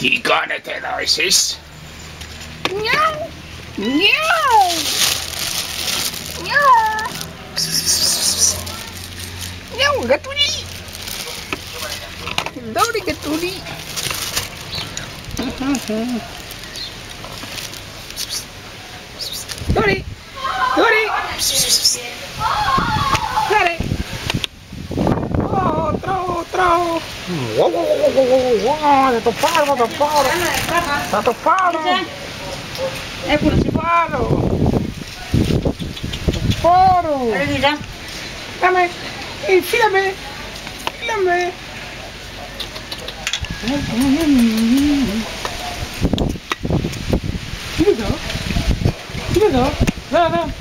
Dígate da veces. Miau, miau, miau. Miau, gatuli. Dobre gatuli. Dore, Dore. Tatuparam, tatuparam! Tatuparam! É por Tatuparam! Tatuparam! Dame! Enfia-me! filha me filha me Tira não! Não, não!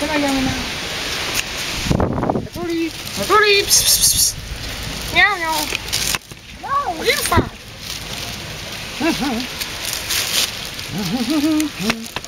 Sana ya Mina. Aturi, aturi, pss, pss, pss. Meow, meow. No, Limpa.